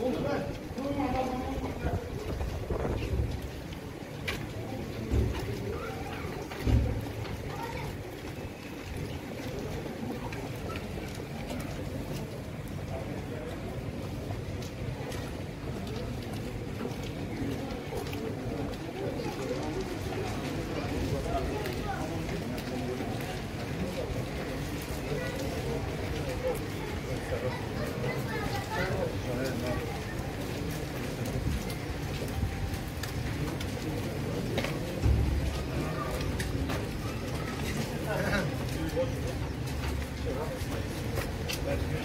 Olur, ver. Durma, that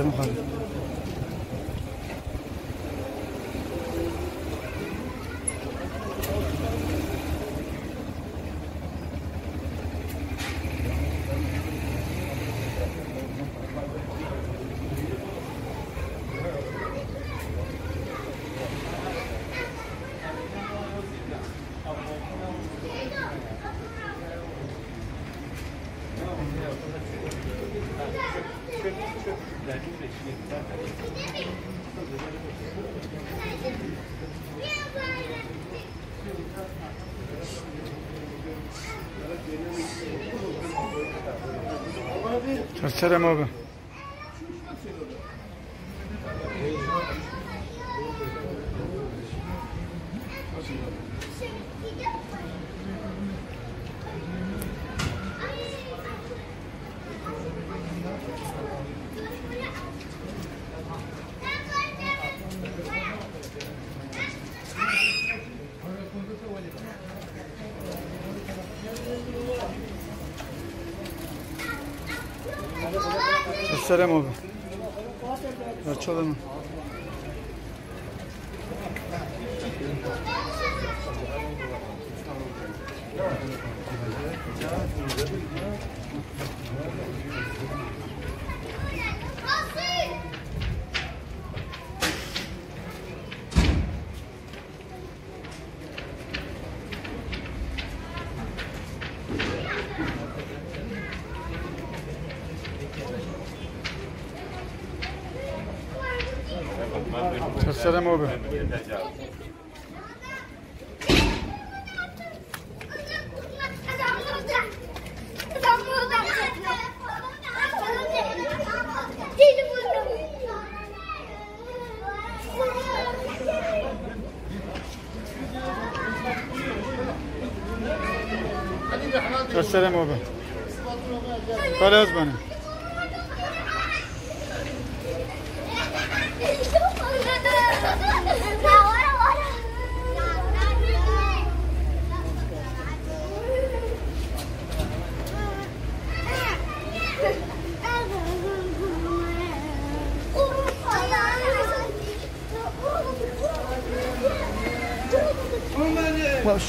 Selam Halil. Selam abi. Selam abi. Açalım. Selam abi. Selam abi. Kalaz bana. com os